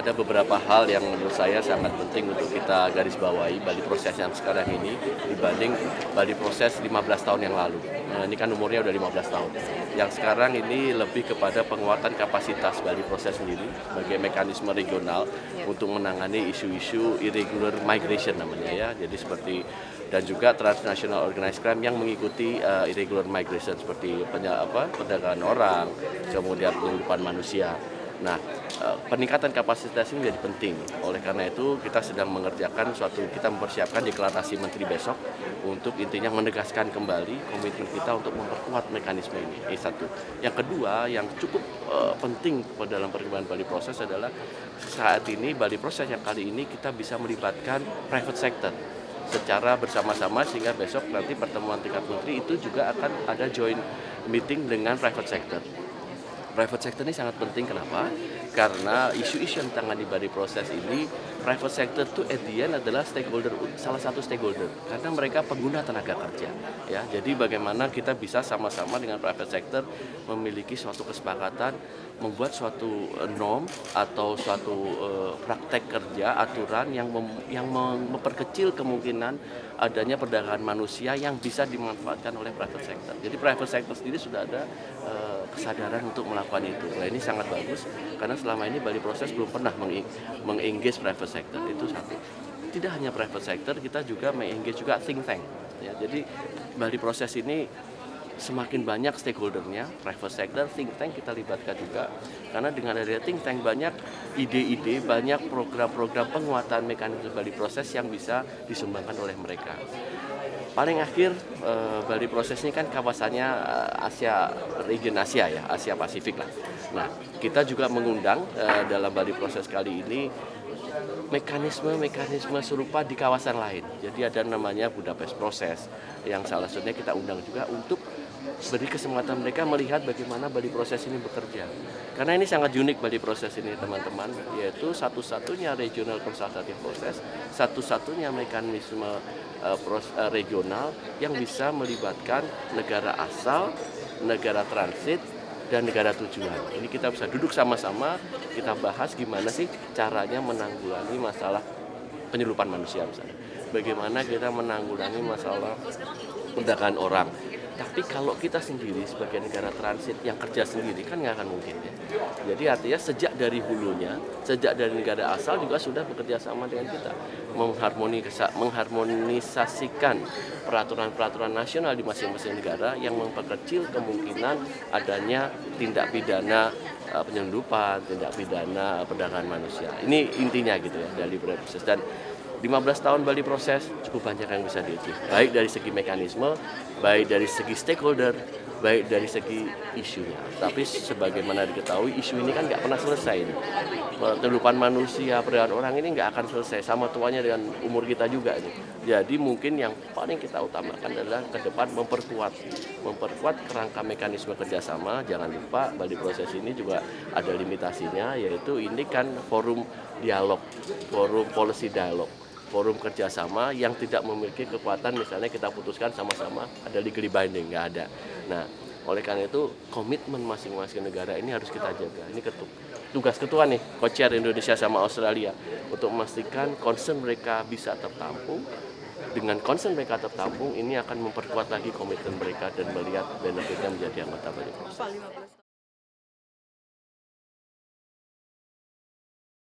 ada beberapa hal yang menurut saya sangat penting untuk kita garis bawahi Bali proses yang sekarang ini dibanding Bali proses 15 tahun yang lalu. Nah, ini kan umurnya udah 15 tahun. Yang sekarang ini lebih kepada penguatan kapasitas Bali proses sendiri sebagai mekanisme regional untuk menangani isu-isu irregular migration namanya ya. Jadi seperti dan juga transnational organized crime yang mengikuti uh, irregular migration seperti penya, apa, perdagangan orang, kemudian penyelundupan manusia. Nah, eh, peningkatan kapasitas ini menjadi penting. Oleh karena itu, kita sedang mengerjakan suatu, kita mempersiapkan deklarasi Menteri besok untuk intinya menegaskan kembali komitmen kita untuk memperkuat mekanisme ini. Ini satu. Yang kedua, yang cukup uh, penting dalam perkembangan Bali Proses adalah saat ini Bali Proses yang kali ini kita bisa melibatkan private sector secara bersama-sama sehingga besok nanti pertemuan tingkat menteri itu juga akan ada joint meeting dengan private sector private sector ini sangat penting kenapa? Karena isu-isu yang ditangani di proses ini private sector itu at the end adalah stakeholder salah satu stakeholder karena mereka pengguna tenaga kerja ya. Jadi bagaimana kita bisa sama-sama dengan private sector memiliki suatu kesepakatan membuat suatu eh, norm atau suatu uh, praktek kerja aturan yang mem, yang memperkecil kemungkinan adanya perdagangan manusia yang bisa dimanfaatkan oleh private sector. Jadi private sector sendiri sudah ada uh, kesadaran untuk melakukan itu. Nah ini sangat bagus karena selama ini Bali Proses belum pernah mengengage private sector itu satu. Tidak hanya private sector, kita juga mengengage juga think tank. Ya, jadi Bali Proses ini semakin banyak stakeholdernya, private sector, think tank kita libatkan juga. Karena dengan adanya think tank banyak ide-ide, banyak program-program penguatan mekanisme Bali proses yang bisa disumbangkan oleh mereka. Paling akhir eh, Bali proses ini kan kawasannya eh, Asia, region Asia ya, Asia Pasifik lah. Nah, kita juga mengundang eh, dalam Bali proses kali ini mekanisme-mekanisme serupa di kawasan lain. Jadi ada namanya Budapest Proses yang salah satunya kita undang juga untuk beri kesempatan mereka melihat bagaimana Bali proses ini bekerja. Karena ini sangat unik Bali proses ini teman-teman, yaitu satu-satunya regional consultative proses, satu-satunya mekanisme uh, pros, uh, regional yang bisa melibatkan negara asal, negara transit, dan negara tujuan. Ini kita bisa duduk sama-sama, kita bahas gimana sih caranya menanggulangi masalah penyeludupan manusia misalnya. Bagaimana kita menanggulangi masalah perdagangan orang tapi kalau kita sendiri sebagai negara transit yang kerja sendiri kan nggak akan mungkin ya. Jadi artinya sejak dari hulunya, sejak dari negara asal juga sudah bekerja sama dengan kita mengharmonisasikan peraturan-peraturan nasional di masing-masing negara yang memperkecil kemungkinan adanya tindak pidana uh, penyelundupan, tindak pidana perdagangan manusia. Ini intinya gitu ya dari proses dan 15 tahun Bali proses cukup banyak yang bisa diachieve baik dari segi mekanisme baik dari segi stakeholder baik dari segi isunya. Tapi sebagaimana diketahui isu ini kan nggak pernah selesai penyelundupan manusia perdagangan orang ini nggak akan selesai sama tuanya dengan umur kita juga ini. jadi mungkin yang paling kita utamakan adalah ke depan memperkuat memperkuat kerangka mekanisme kerjasama. Jangan lupa Bali proses ini juga ada limitasinya yaitu ini kan forum dialog forum policy dialog forum kerjasama yang tidak memiliki kekuatan misalnya kita putuskan sama-sama ada legally binding nggak ada. Nah oleh karena itu komitmen masing-masing negara ini harus kita jaga. Ini ketuk tugas ketua nih co-chair Indonesia sama Australia untuk memastikan concern mereka bisa tertampung. Dengan concern mereka tertampung ini akan memperkuat lagi komitmen mereka dan melihat benefitnya menjadi anggota Bali